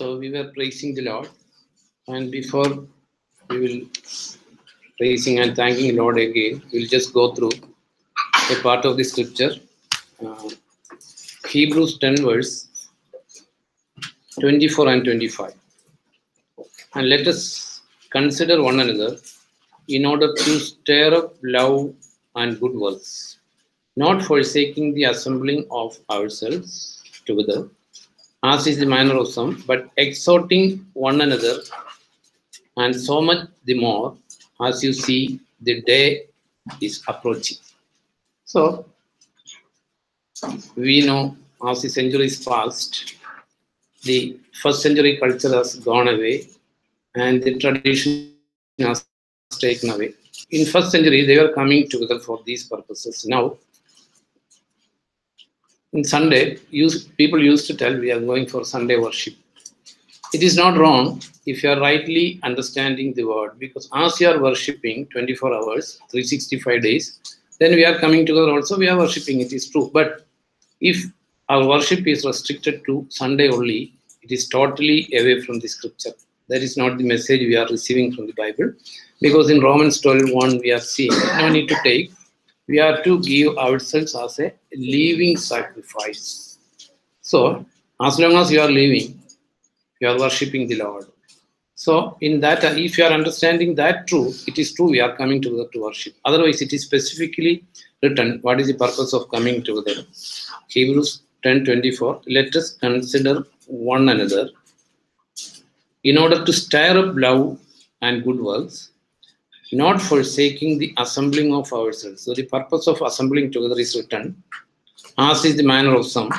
So we were praising the Lord, and before we will praising and thanking the Lord again, we'll just go through a part of the scripture. Uh, Hebrews 10 verse 24 and 25. And let us consider one another in order to stir up love and good works, not forsaking the assembling of ourselves together, as is the manner of some, but exhorting one another, and so much the more as you see the day is approaching. So, we know as the centuries passed, the first century culture has gone away and the tradition has taken away. In first century, they were coming together for these purposes. Now, in Sunday, people used to tell we are going for Sunday worship. It is not wrong if you are rightly understanding the word because as you are worshipping 24 hours, 365 days, then we are coming together also, we are worshipping, it is true. But if our worship is restricted to Sunday only, it is totally away from the scripture. That is not the message we are receiving from the Bible. Because in Romans 12 1, we are seeing no need to take, we are to give ourselves as a living sacrifice. So, as long as you are living, you are worshipping the Lord. So, in that, uh, if you are understanding that true, it is true we are coming together to worship. Otherwise, it is specifically written what is the purpose of coming together. Hebrews 10 24. Let us consider one another in order to stir up love and good works, not forsaking the assembling of ourselves. So, the purpose of assembling together is written, as is the manner of some,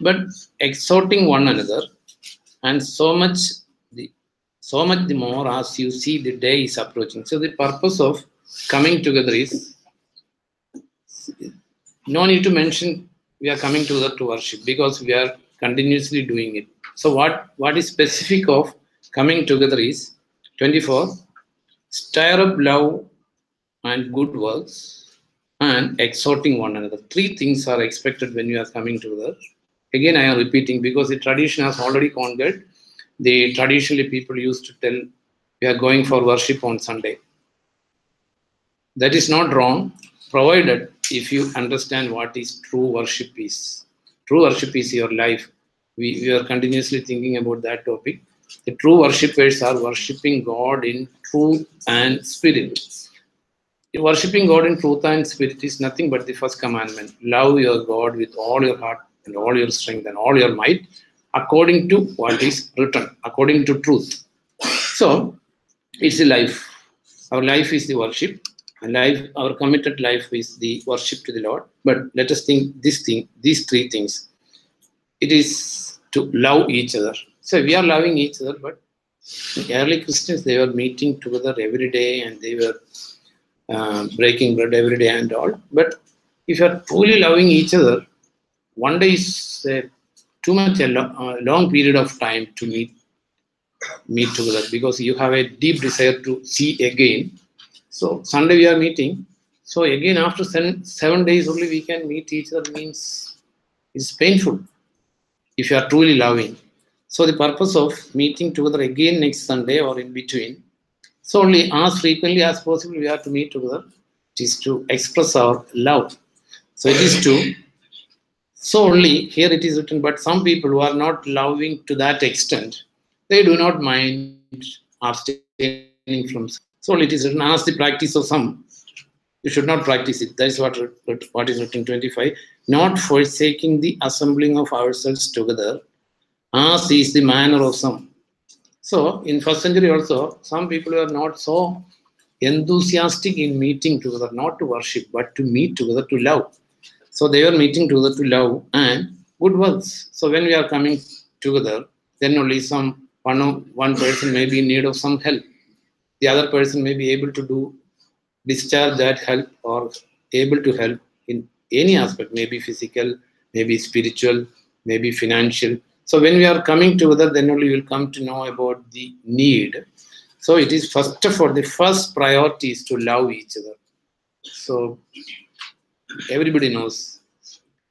but exhorting one another, and so much the so much the more as you see the day is approaching. So, the purpose of coming together is no need to mention we are coming together to worship because we are continuously doing it. So what, what is specific of coming together is 24, stir up love and good works and exhorting one another. Three things are expected when you are coming together. Again, I am repeating because the tradition has already conquered. The traditionally people used to tell we are going for worship on Sunday. That is not wrong, provided if you understand what is true worship is. True worship is your life we, we are continuously thinking about that topic. The true worshippers are worshipping God in truth and spirit. Worshipping God in truth and spirit is nothing but the first commandment. Love your God with all your heart and all your strength and all your might, according to what is written, according to truth. So, it's the life. Our life is the worship, and life, our committed life is the worship to the Lord. But let us think this thing, these three things. It is to love each other. So we are loving each other, but early Christians they were meeting together every day and they were uh, breaking bread every day and all. But if you are truly loving each other, one day is uh, too much a lo- uh, long period of time to meet meet together because you have a deep desire to see again. So Sunday we are meeting. So again after seven, seven days only we can meet each other means it's painful if you are truly loving. So the purpose of meeting together again next Sunday or in between, so only as frequently as possible we have to meet together. It is to express our love. So it is to. So only here it is written, but some people who are not loving to that extent, they do not mind abstaining from. So it is written as the practice of some. You should not practice it. That is what what is written 25 not forsaking the assembling of ourselves together, Ah, as is the manner of some. So, in first century also, some people were not so enthusiastic in meeting together, not to worship, but to meet together to love. So, they were meeting together to love and good works. So, when we are coming together, then only some one, one person may be in need of some help. The other person may be able to do discharge that help or able to help in any aspect, maybe physical, maybe spiritual, maybe financial. So when we are coming together, then only we will come to know about the need. So it is first of all, the first priority is to love each other. So everybody knows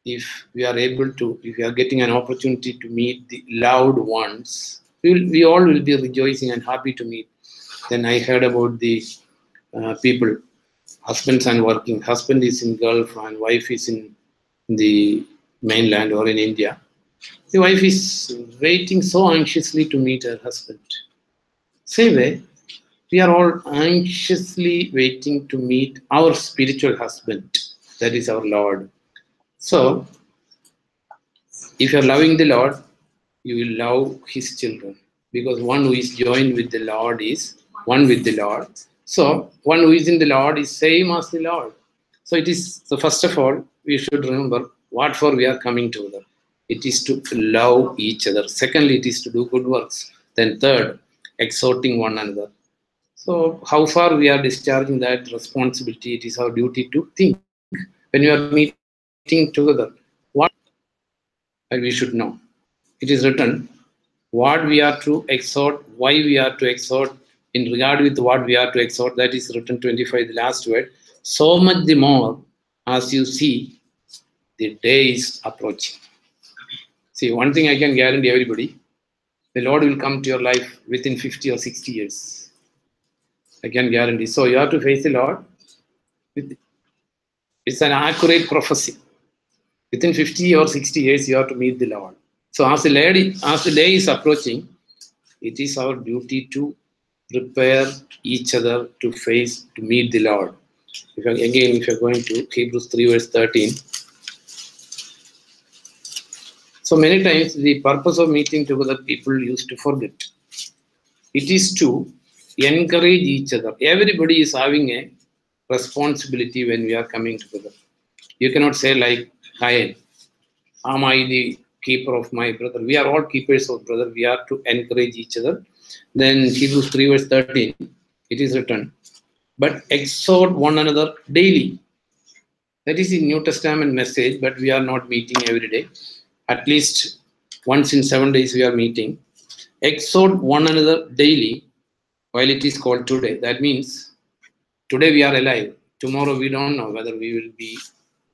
if we are able to, if we are getting an opportunity to meet the loved ones, we, will, we all will be rejoicing and happy to meet. Then I heard about the uh, people, husbands and working. Husband is in Gulf and wife is in the mainland or in India. The wife is waiting so anxiously to meet her husband. Same way, we are all anxiously waiting to meet our spiritual husband, that is our Lord. So, if you're loving the Lord, you will love his children because one who is joined with the Lord is one with the Lord. So, one who is in the Lord is same as the Lord. So, it is so. First of all, we should remember what for we are coming together. It is to love each other. Secondly, it is to do good works. Then, third, exhorting one another. So, how far we are discharging that responsibility, it is our duty to think. When we are meeting together, what we should know. It is written what we are to exhort, why we are to exhort, in regard with what we are to exhort, that is written 25, the last word. So much the more as you see the day is approaching. See, one thing I can guarantee everybody the Lord will come to your life within 50 or 60 years. I can guarantee. So you have to face the Lord. It's an accurate prophecy. Within 50 or 60 years, you have to meet the Lord. So as the, lady, as the day is approaching, it is our duty to prepare each other to face, to meet the Lord. If again, if you're going to Hebrews 3 verse 13, so many times the purpose of meeting together people used to forget. It is to encourage each other. Everybody is having a responsibility when we are coming together. You cannot say like Cain, am I the keeper of my brother? We are all keepers of brother. We are to encourage each other. Then Hebrews 3 verse 13, it is written, but exhort one another daily. That is the New Testament message, but we are not meeting every day at least once in seven days we are meeting. Exhort one another daily while it is called today. That means today we are alive. Tomorrow we don't know whether we will be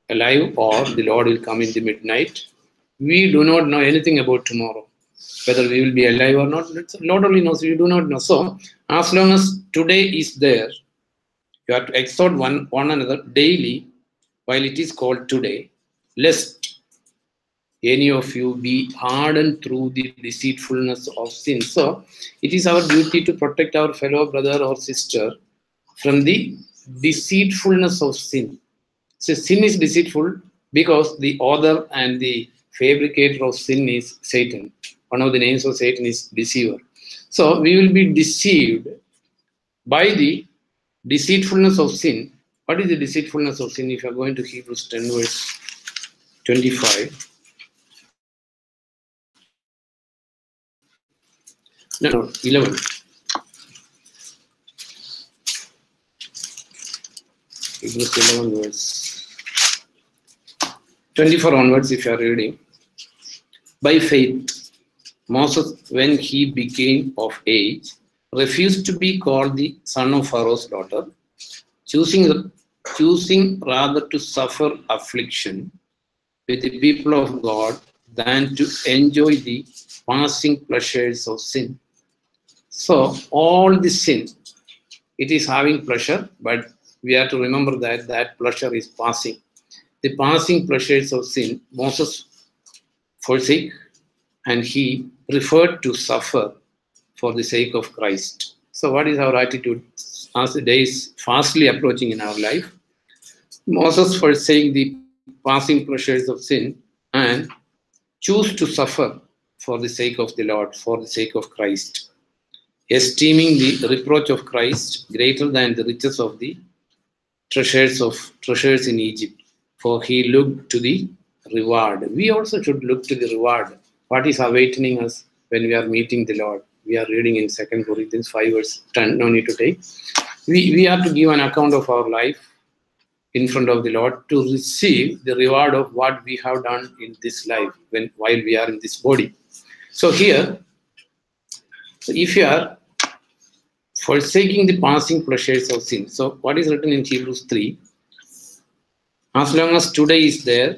alive or the Lord will come in the midnight. We do not know anything about tomorrow, whether we will be alive or not. Lord only knows, we do not know. So, as long as today is there, you have to exhort one, one another daily while it is called today, lest any of you be hardened through the deceitfulness of sin. So it is our duty to protect our fellow brother or sister from the deceitfulness of sin. So sin is deceitful because the author and the fabricator of sin is Satan. One of the names of Satan is deceiver. So we will be deceived by the deceitfulness of sin. What is the deceitfulness of sin? If you are going to Hebrews 10 verse 25. No, no, 11. Hebrews 11 verse 24 onwards, if you are reading. By faith, Moses, when he became of age, refused to be called the son of Pharaoh's daughter, choosing, choosing rather to suffer affliction with the people of God than to enjoy the passing pleasures of sin. So all the sin, it is having pleasure, but we have to remember that that pleasure is passing. The passing pleasures of sin, Moses forsake, and he preferred to suffer for the sake of Christ. So what is our attitude as the day is fastly approaching in our life? Moses forsake the passing pleasures of sin and choose to suffer for the sake of the Lord, for the sake of Christ esteeming the reproach of Christ greater than the riches of the treasures of treasures in Egypt, for he looked to the reward. We also should look to the reward. What is awaiting us when we are meeting the Lord? We are reading in Second Corinthians 5 verse 10, no need to take. We, we have to give an account of our life in front of the Lord to receive the reward of what we have done in this life when while we are in this body. So here so if you are forsaking the passing pleasures of sin, so what is written in Hebrews 3? As long as today is there,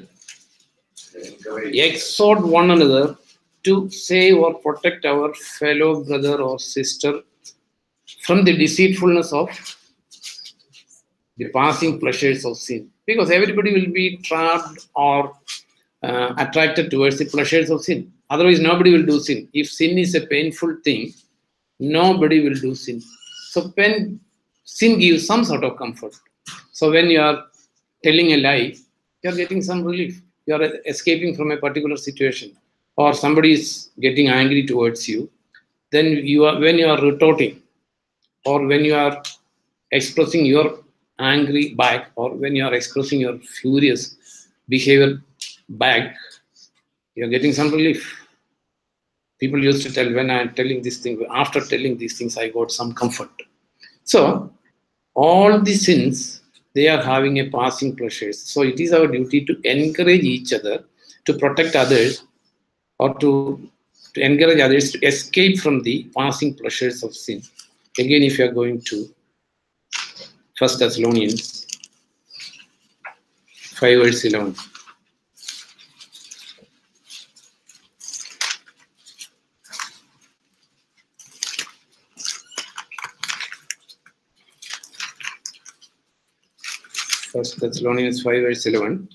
exhort one another to save or protect our fellow brother or sister from the deceitfulness of the passing pleasures of sin. Because everybody will be trapped or uh, attracted towards the pleasures of sin. Otherwise, nobody will do sin. If sin is a painful thing, nobody will do sin. So, when sin gives some sort of comfort. So, when you are telling a lie, you are getting some relief. You are escaping from a particular situation, or somebody is getting angry towards you. Then you are when you are retorting, or when you are expressing your angry back, or when you are expressing your furious behavior back, you are getting some relief. People used to tell when I am telling this thing, after telling these things, I got some comfort. So, all the sins, they are having a passing pleasures. So, it is our duty to encourage each other, to protect others, or to, to encourage others to escape from the passing pleasures of sin. Again, if you are going to First Thessalonians 5 verse 11. First Thessalonians 5 verse 11.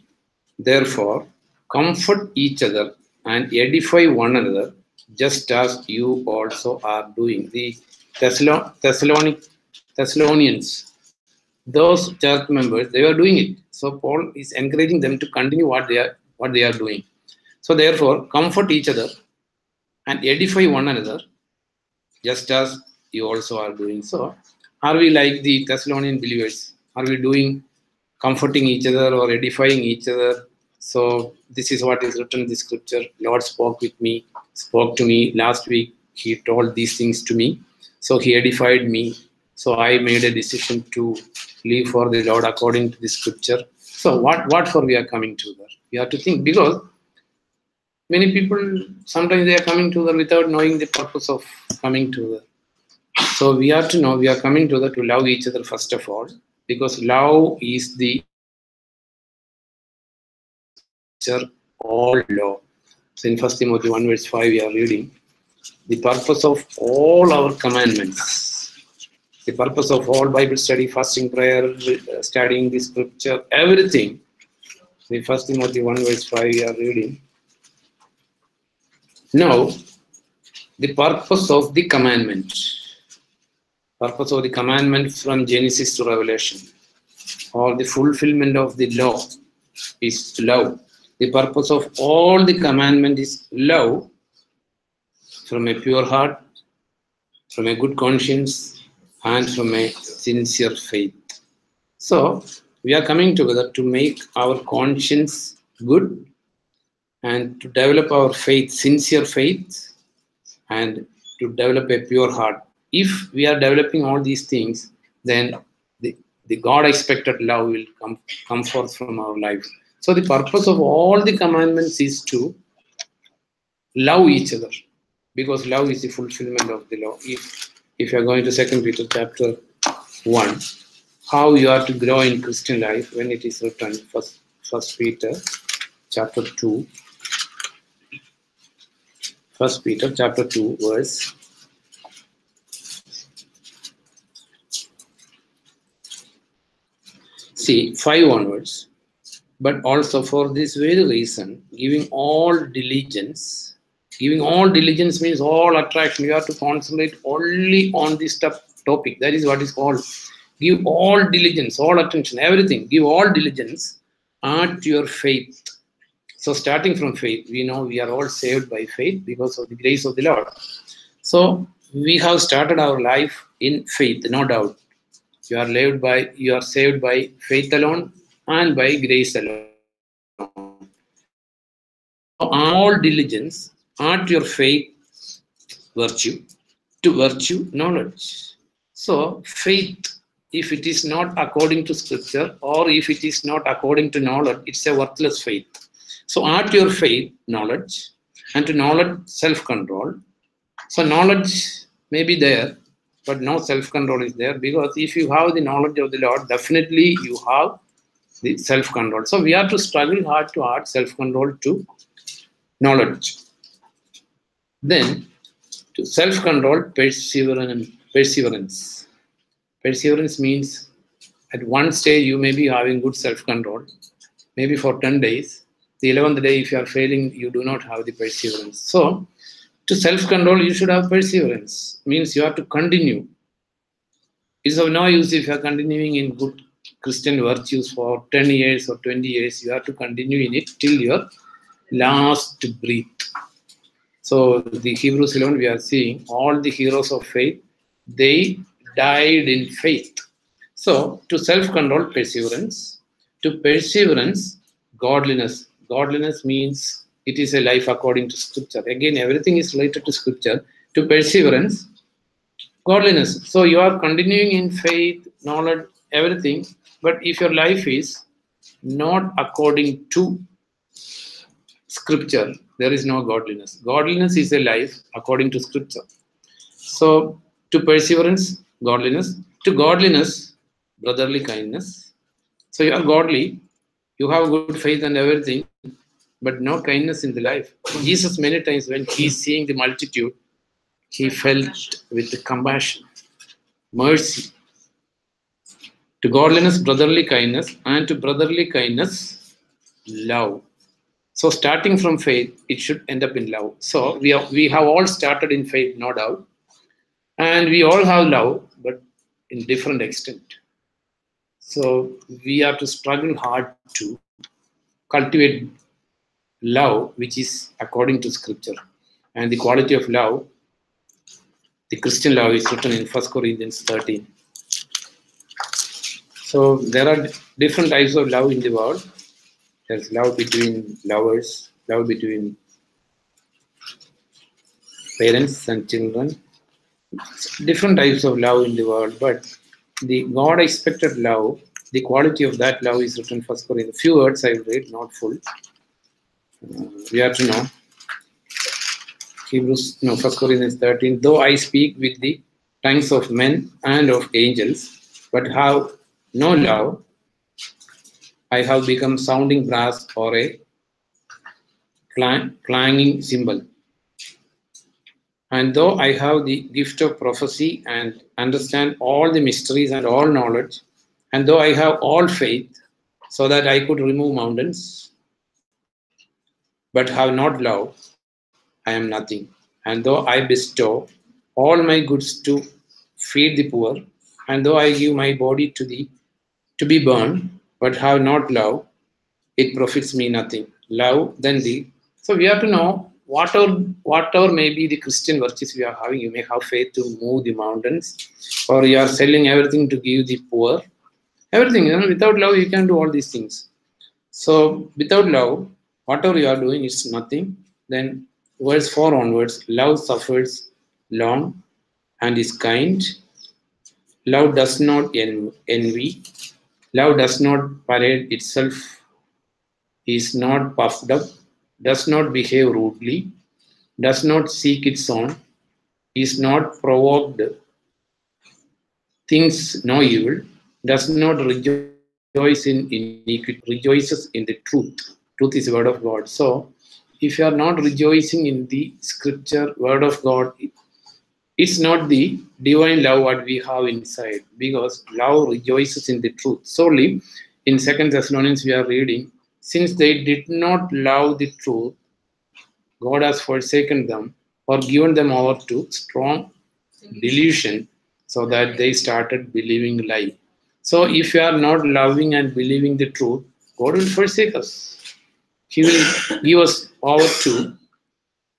Therefore, comfort each other and edify one another, just as you also are doing. The Thessalon- Thessalonic Thessalonians, those church members, they were doing it. So Paul is encouraging them to continue what they are what they are doing. So therefore, comfort each other and edify one another, just as you also are doing. So, are we like the Thessalonian believers? Are we doing comforting each other or edifying each other? So, this is what is written in the scripture. Lord spoke with me, spoke to me last week. He told these things to me. So, He edified me. So, I made a decision to live for the Lord according to the scripture. So, what, what for we are coming to there? We have to think because many people sometimes they are coming to there without knowing the purpose of coming to there. So we have to know we are coming to there to love each other first of all, because love is the all law. So in First Timothy 1 verse 5 we are reading the purpose of all our commandments, the purpose of all Bible study, fasting, prayer, studying the scripture, everything. The First Timothy 1 verse 5 we are reading. Now, the purpose of the commandment, purpose of the commandment from Genesis to Revelation, or the fulfillment of the law is love. The purpose of all the commandment is love from a pure heart, from a good conscience, and from a sincere faith. So, we are coming together to make our conscience good and to develop our faith, sincere faith, and to develop a pure heart. If we are developing all these things, then the, the God expected love will come, come forth from our life. So, the purpose of all the commandments is to love each other because love is the fulfillment of the law. If, if you are going to Second Peter chapter 1, how you are to grow in Christian life when it is written, First, First Peter chapter 2, First Peter chapter 2 verse see 5 onwards but also for this very reason giving all diligence giving all diligence means all attraction you have to concentrate only on this topic that is what is called give all diligence all attention everything give all diligence at your faith so, starting from faith, we know we are all saved by faith because of the grace of the Lord. So, we have started our life in faith, no doubt. You are saved by you are saved by faith alone and by grace alone. All diligence, add your faith virtue, to virtue knowledge. So, faith, if it is not according to scripture or if it is not according to knowledge, it's a worthless faith. So add your faith, knowledge, and to knowledge, self-control. So knowledge may be there, but no self-control is there because if you have the knowledge of the Lord, definitely you have the self-control. So we have to struggle hard to add self-control to knowledge. Then to self-control, perseverance. Perseverance. Perseverance means at one stage you may be having good self-control, maybe for 10 days. The 11th day, if you are failing, you do not have the perseverance. So to self-control, you should have perseverance. Means you have to continue. It's of no use if you are continuing in good Christian virtues for 10 years or 20 years. You have to continue in it till your last breath. So the Hebrews 11, we are seeing all the heroes of faith, they died in faith. So to self-control, perseverance. To perseverance, godliness. Godliness means it is a life according to scripture. Again, everything is related to scripture. To perseverance, godliness. So you are continuing in faith, knowledge, everything. But if your life is not according to scripture, there is no godliness. Godliness is a life according to scripture. So to perseverance, godliness. To godliness, brotherly kindness. So you are godly, you have good faith and everything, but no kindness in the life. Jesus, many times when he's seeing the multitude, he felt with compassion, mercy. To godliness, brotherly kindness, and to brotherly kindness, love. So starting from faith, it should end up in love. So we have, we have all started in faith, no doubt, and we all have love, but in different extent. So we have to struggle hard to cultivate love, which is according to scripture. And the quality of love, the Christian love is written in 1 Corinthians 13. So there are different types of love in the world. There's love between lovers, love between parents and children. Different types of love in the world, but the God expected love, the quality of that love is written first Corinthians. Few words I read, not full. We have to know. Hebrews, no, First Corinthians 13. Though I speak with the tongues of men and of angels, but have no love, I have become sounding brass or a clang, clanging cymbal. And though I have the gift of prophecy and understand all the mysteries and all knowledge, and though I have all faith so that I could remove mountains, but have not love, I am nothing. And though I bestow all my goods to feed the poor, and though I give my body to the to be burned, but have not love, it profits me nothing. Love, then the so we have to know whatever whatever may be the Christian virtues we are having. You may have faith to move the mountains, or you are selling everything to give the poor. Everything, you know, without love, you can do all these things. So without love, whatever you are doing is nothing. Then verse 4 onwards, love suffers long and is kind. Love does not en- envy. Love does not parade itself, is not puffed up, does not behave rudely, does not seek its own, is not provoked, thinks no evil, does not rejoice in iniquity, rejoices in the truth. Truth is word of God. So, if you are not rejoicing in the scripture, word of God, it's not the divine love what we have inside because love rejoices in the truth. Solely in Second Thessalonians we are reading, since they did not love the truth, God has forsaken them or given them over to strong delusion so that they started believing lie. So if you are not loving and believing the truth, God will forsake us. He will give us over to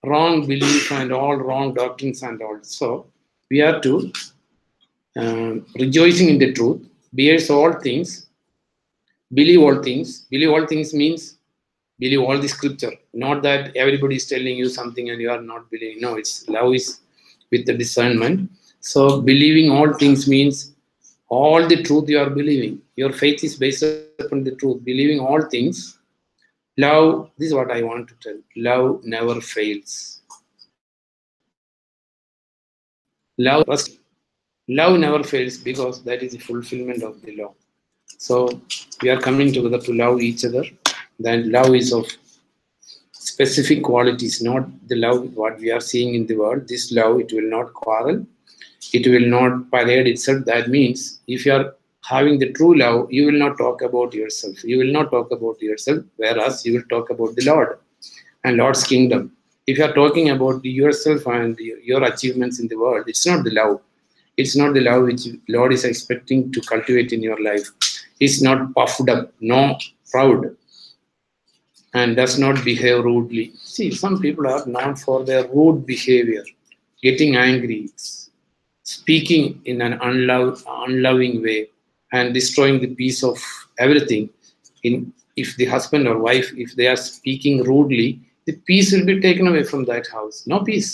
wrong belief and all wrong doctrines and all. So we are to um, rejoicing in the truth, bears all things, believe all things. Believe all things means believe all the scripture. Not that everybody is telling you something and you are not believing. No, it's love is with the discernment. So believing all things means all the truth you are believing. Your faith is based upon the truth. Believing all things Love, this is what I want to tell. Love never fails. Love, love never fails because that is the fulfillment of the law. So we are coming together to love each other. Then love is of specific qualities, not the love what we are seeing in the world. This love, it will not quarrel, it will not parade itself. That means if you are having the true love, you will not talk about yourself. You will not talk about yourself, whereas you will talk about the Lord and Lord's kingdom. If you are talking about yourself and your achievements in the world, it's not the love. It's not the love which Lord is expecting to cultivate in your life. It's not puffed up, no proud, and does not behave rudely. See, some people are known for their rude behavior, getting angry, speaking in an unlov- unloving way, and destroying the peace of everything. In if the husband or wife, if they are speaking rudely, the peace will be taken away from that house. No peace.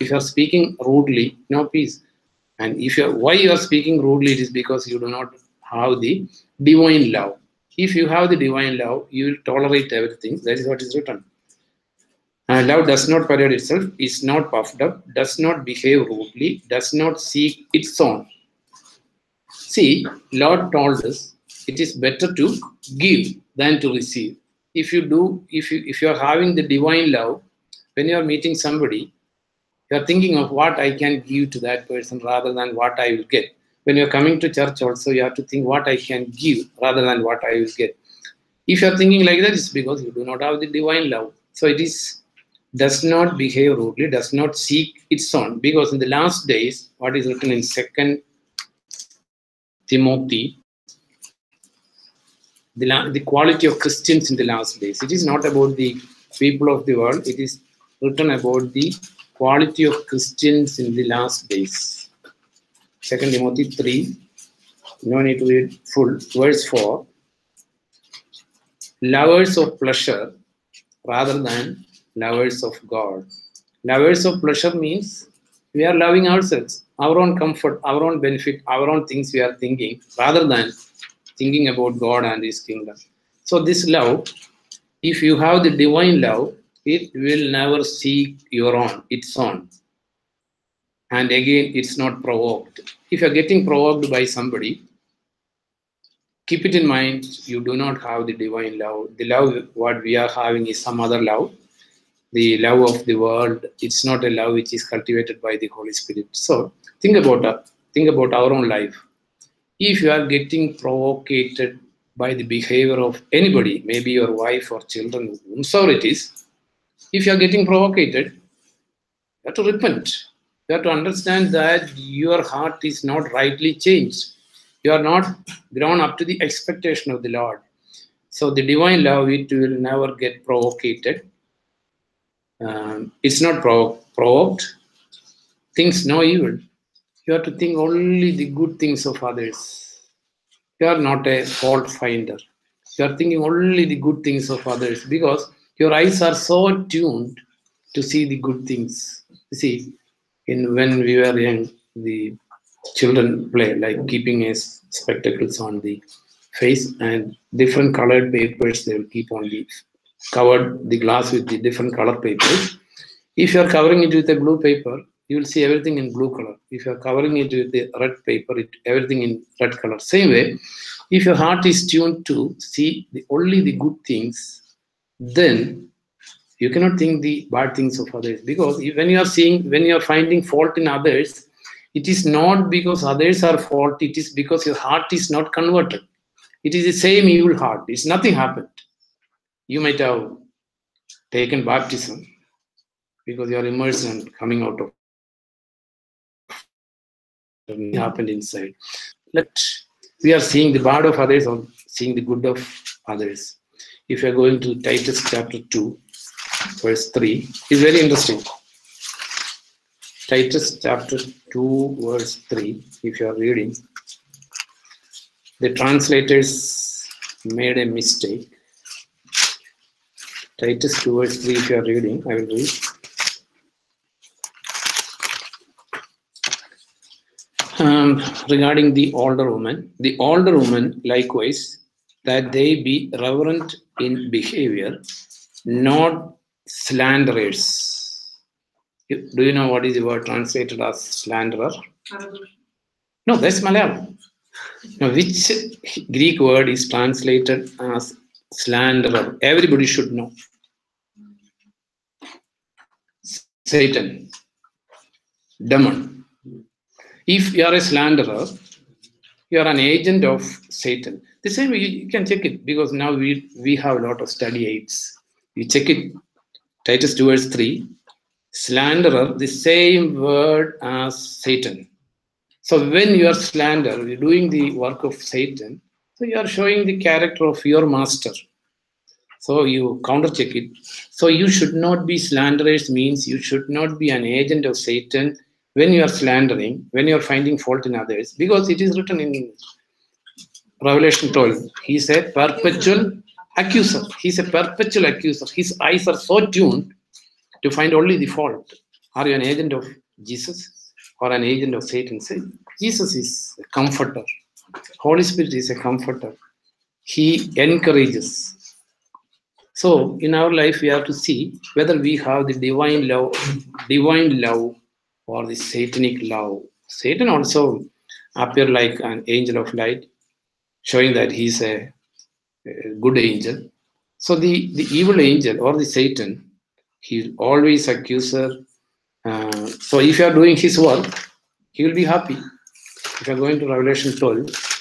If you are speaking rudely, no peace. And if you are, why you are speaking rudely, it is because you do not have the divine love. If you have the divine love, you will tolerate everything. That is what is written. And love does not parade itself, is not puffed up, does not behave rudely, does not seek its own. See, Lord told us it is better to give than to receive. If you do, if you if you are having the divine love, when you are meeting somebody, you are thinking of what I can give to that person rather than what I will get. When you are coming to church, also you have to think what I can give rather than what I will get. If you are thinking like that, it's because you do not have the divine love. So it is does not behave rudely, does not seek its own. Because in the last days, what is written in Second Timothy, the, la- the quality of Christians in the last days. It is not about the people of the world, it is written about the quality of Christians in the last days. Second Timothy 3, no need to read full, verse 4. Lovers of pleasure rather than lovers of God. Lovers of pleasure means we are loving ourselves, our own comfort, our own benefit, our own things we are thinking, rather than thinking about God and His kingdom. So, this love, if you have the divine love, it will never seek your own, its own. And again, it's not provoked. If you're getting provoked by somebody, keep it in mind you do not have the divine love. The love what we are having is some other love. The love of the world, it's not a love which is cultivated by the Holy Spirit. So think about that. Think about our own life if you are getting provoked by the behavior of anybody, maybe your wife or children, whomsoever it is, if you are getting provoked, you have to repent. You have to understand that your heart is not rightly changed. You are not grown up to the expectation of the Lord. So the divine love, it will never get provoked. Um, it's not provo- provoked. Thinks no evil you have to think only the good things of others. You are not a fault finder. You are thinking only the good things of others because your eyes are so tuned to see the good things. You see, in when we were young, the children play like keeping a spectacles on the face and different colored papers they will keep on the covered the glass with the different color papers. If you are covering it with a blue paper, you will see everything in blue color. If you are covering it with the red paper, it everything in red color. Same way, if your heart is tuned to see the, only the good things, then you cannot think the bad things of others. Because when you are seeing, when you are finding fault in others, it is not because others are fault, it is because your heart is not converted. It is the same evil heart. It's nothing happened. You might have taken baptism because you are immersed and coming out of mm. happened inside. Let we are seeing the bad of others or seeing the good of others. If you are going to Titus chapter 2, verse 3, is very interesting. Titus chapter 2, verse 3, if you are reading, the translators made a mistake. 2, verse 3, if you are reading, I will read. um, regarding the older woman, the older woman likewise, that they be reverent in behavior, not slanderers. Do you know what is the word translated as slanderer? No, that's Malayalam. Now, which Greek word is translated as slanderer? Everybody should know. Satan, demon. If you are a slanderer, you are an agent of Satan. The same way you can check it because now we we have a lot of study aids. You check it, Titus 2 verse 3, slanderer, the same word as Satan. So when you are slander, you're doing the work of Satan, so you are showing the character of your master. So you counter check it. So you should not be slanderers means you should not be an agent of Satan when you are slandering, when you are finding fault in others, because it is written in Revelation 12. He's a perpetual accuser. He's a perpetual accuser. His eyes are so tuned to find only the fault. Are you an agent of Jesus or an agent of Satan? Say, Jesus is a comforter. Holy Spirit is a comforter. He encourages. So in our life, we have to see whether we have the divine love, divine love, or the satanic love. Satan also appear like an angel of light, showing that he's a, a good angel. So the, the evil angel or the Satan, he always accuser. Uh, so if you are doing his work, he will be happy. If you are going to Revelation 12,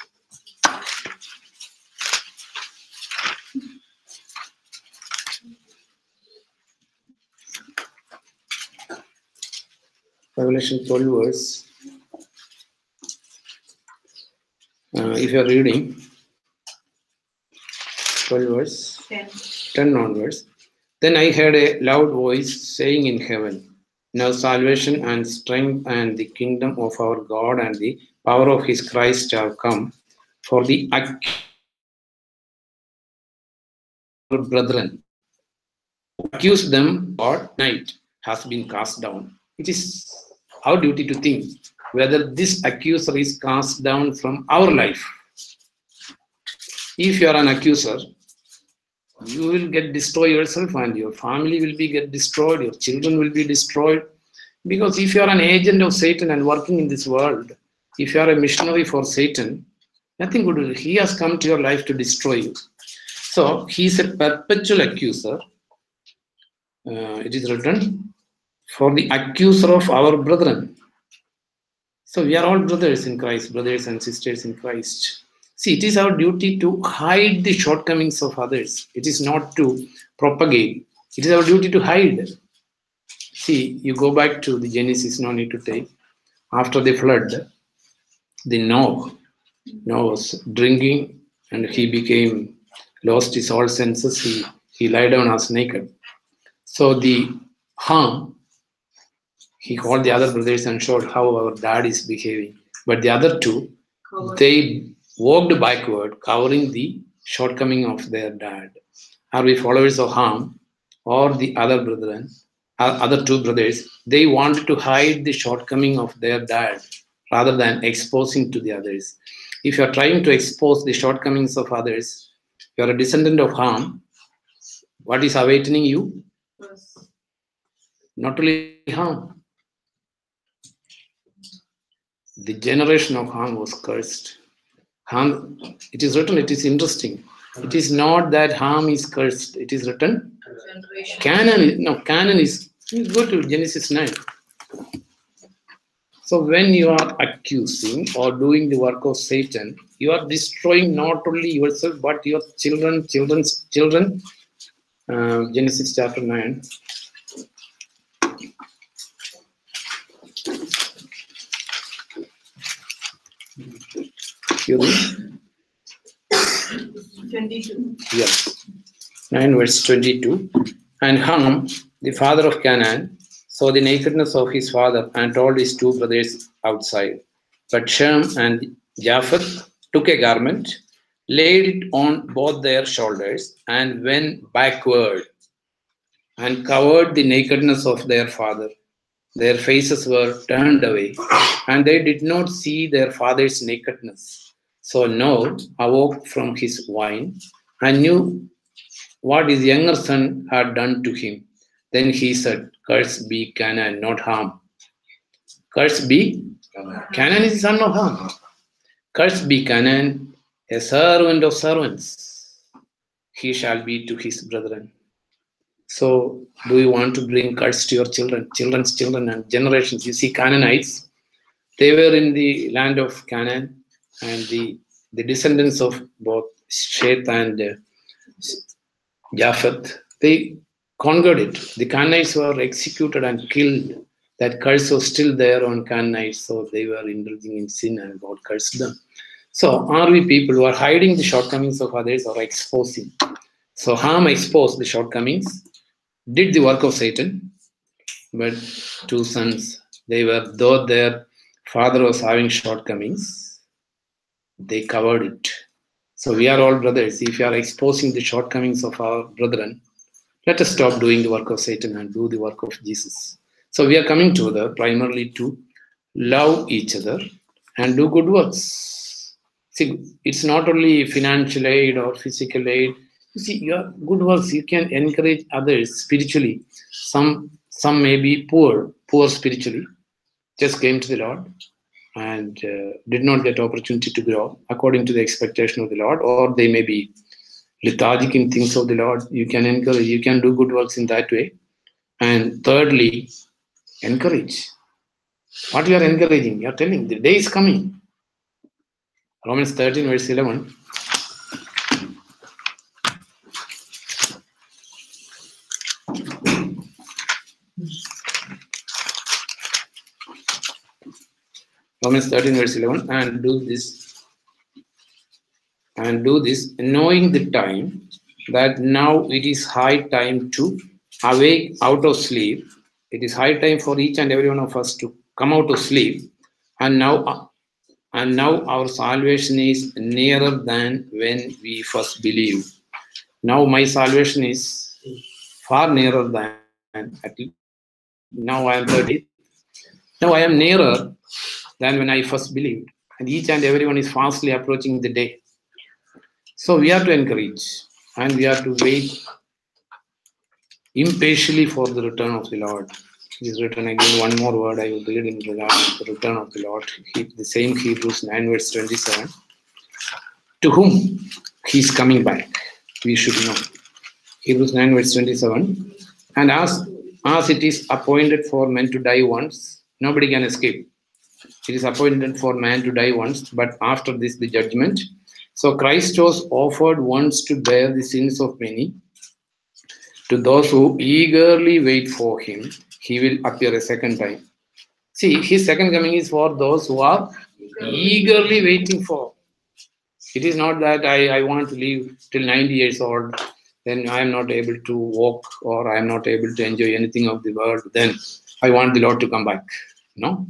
Revelation 12 verse. Uh, if you are reading 12 verse 10. 10 onwards, then I heard a loud voice saying in heaven, Now salvation and strength and the kingdom of our God and the power of his Christ have come, for the brethren accuse them or night has been cast down. It is our duty to think whether this accuser is cast down from our life. If you are an accuser, you will get destroyed yourself and your family will be get destroyed, your children will be destroyed. Because if you are an agent of Satan and working in this world, if you are a missionary for Satan, nothing good will. He has come to your life to destroy you. So he is a perpetual accuser. Uh, it is written for the accuser of our brethren. So we are all brothers in Christ, brothers and sisters in Christ. See, it is our duty to hide the shortcomings of others. It is not to propagate. It is our duty to hide. See, you go back to the Genesis, no need to take. After the flood, the Noah, Noah was drinking and he became, lost his all senses. He, he lied down as naked. So the Ham, he called the other brothers and showed how our dad is behaving. But the other two, Covered. they walked backward, covering the shortcoming of their dad. Are we followers of Ham or the other brethren, uh, other two brothers? They wanted to hide the shortcoming of their dad rather than exposing to the others. If you are trying to expose the shortcomings of others, you are a descendant of Ham. What is awaiting you? Yes. Not only Ham. The generation of Ham was cursed. Ham, it is written, it is interesting. It is not that Ham is cursed. It is written, Generation. Canaan, no, Canaan is, go to Genesis 9. So when you are accusing or doing the work of Satan, you are destroying not only yourself but your children, children's children. Uh, Genesis chapter 9. You read? 22. Yes. 9 verse 22. And Ham, the father of Canaan, saw the nakedness of his father and told his two brothers outside. But Shem and Japheth took a garment, laid it on both their shoulders, and went backward and covered the nakedness of their father. Their faces were turned away, and they did not see their father's nakedness. So Noah awoke from his wine and knew what his younger son had done to him. Then he said, Cursed be Canaan, not Ham. Cursed be Canaan is son of Ham. Cursed be Canaan, a servant of servants. He shall be to his brethren. So, do you want to bring curse to your children, children's children, and generations? You see, Canaanites, they were in the land of Canaan, and the, the descendants of both Sheth and uh, Japheth, they conquered it. The Canaanites were executed and killed. That curse was still there on Canaanites, so they were indulging in sin and God cursed them. So, are we people who are hiding the shortcomings of others or exposing? So, Ham exposed the shortcomings, did the work of Satan, but two sons, they were, though their father was having shortcomings, they covered it. So, we are all brothers. If you are exposing the shortcomings of our brethren, let us stop doing the work of Satan and do the work of Jesus. So, we are coming together primarily to love each other and do good works. See, it's not only financial aid or physical aid. You see, your good works, you can encourage others spiritually. Some some may be poor, poor spiritually, just came to the Lord and uh, did not get opportunity to grow according to the expectation of the Lord, or they may be lethargic in things of the Lord. You can encourage, you can do good works in that way. And thirdly, encourage. What you are encouraging, you are telling the day is coming. Romans 13, verse 11. Romans 13, verse 11, and do this, and do this, knowing the time that now it is high time to awake out of sleep. It is high time for each and every one of us to come out of sleep, and now, and now our salvation is nearer than when we first believed. Now my salvation is far nearer than at now I am 30. Now I am nearer than when I first believed. And each and everyone is fastly approaching the day. So we have to encourage and we have to wait impatiently for the return of the Lord. It is written again, one more word I will read in regard to the return of the Lord. He, the same Hebrews 9, verse 27. To whom he is coming back, we should know. Hebrews 9, verse 27. And as, as it is appointed for men to die once, nobody can escape it is appointed for man to die once, but after this, the judgment. So Christ was offered once to bear the sins of many. To those who eagerly wait for him, he will appear a second time. See, his second coming is for those who are eagerly waiting for. It is not that I, I want to live till 90 years old, then I am not able to walk or I am not able to enjoy anything of the world, then I want the Lord to come back. No,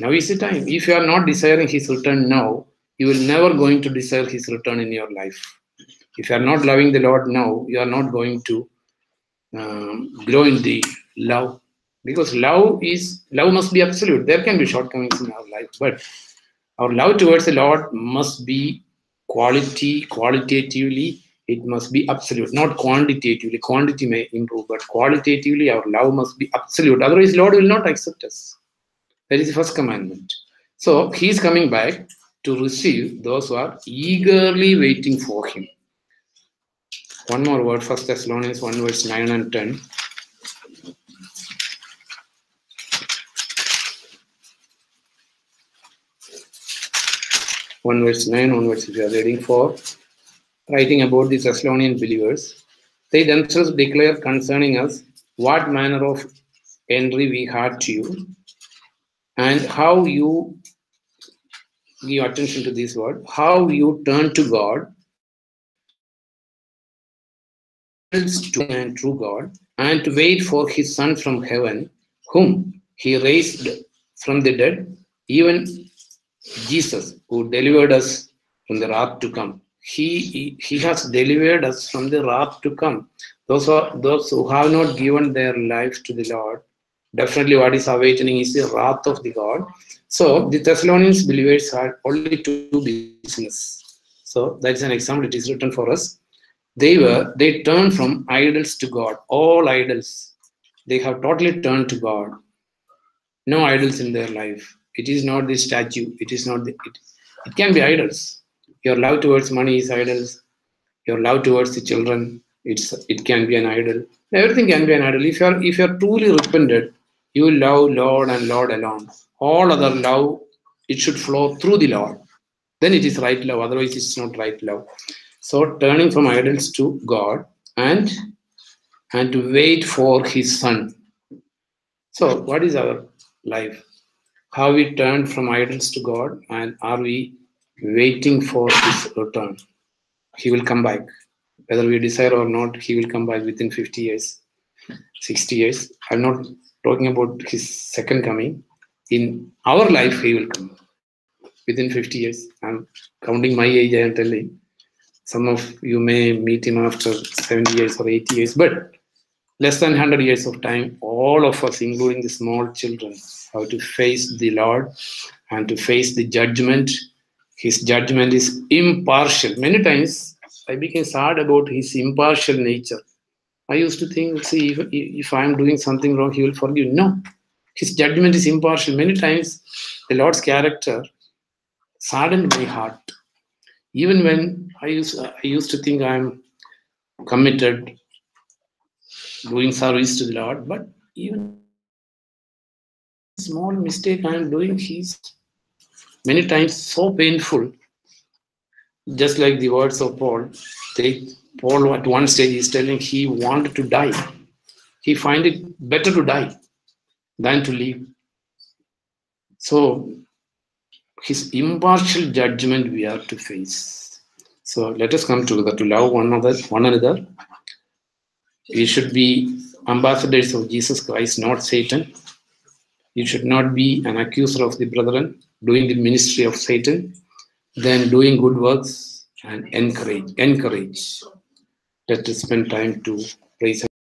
now is the time. If you are not desiring his return now, you will never going to desire his return in your life. If you are not loving the Lord now, you are not going to um, grow in the love. Because love is love must be absolute. There can be shortcomings in our life, but our love towards the Lord must be quality, qualitatively, it must be absolute, not quantitatively. Quantity may improve, but qualitatively our love must be absolute. Otherwise, Lord will not accept us. That is the first commandment. So he is coming back to receive those who are eagerly waiting for him. One more word, First Thessalonians 1 verse 9 and 10. One verse 9 onwards, if you are reading for, writing about the Thessalonian believers, they themselves declare concerning us what manner of entry we had to you, and how you give attention to this word, how you turn to God to and true God, and to wait for his Son from heaven, whom he raised from the dead, even Jesus, who delivered us from the wrath to come. He, he has delivered us from the wrath to come. Those, are, those who have not given their life to the Lord, definitely what is awaiting is the wrath of the God. So the Thessalonians believers had only two business. So that's an example. It is written for us. They were they turned from idols to God. All idols. They have totally turned to God. No idols in their life. It is not the statue. It is not the. It, it can be idols. Your love towards money is idols. Your love towards the children, it's it can be an idol. Everything can be an idol. If you're if you're truly repented, you love Lord and Lord alone. All other love, it should flow through the Lord. Then it is right love. Otherwise, it's not right love. So turning from idols to God and and to wait for His Son. So what is our life? How we turn from idols to God, and are we waiting for His return? He will come back whether we desire or not, he will come back within 50 years, 60 years. I'm not talking about his second coming. In our life, he will come within 50 years. I'm counting my age, I am telling. Some of you may meet him after 70 years or 80 years, but less than 100 years of time, all of us, including the small children, have to face the Lord and to face the judgment. His judgment is impartial. Many times, I became sad about his impartial nature. I used to think, see, if, if I'm doing something wrong, he will forgive. No, his judgment is impartial. Many times, the Lord's character saddened my heart. Even when I used, I used to think I'm committed, doing service to the Lord, but even small mistake I'm doing, he's many times so painful just like the words of Paul, they, Paul at one stage is telling he wanted to die. He find it better to die than to live. So his impartial judgment we are to face. So let us come together to love one another. One another. We should be ambassadors of Jesus Christ, not Satan. You should not be an accuser of the brethren, doing the ministry of Satan then doing good works and encourage encourage spend time to praise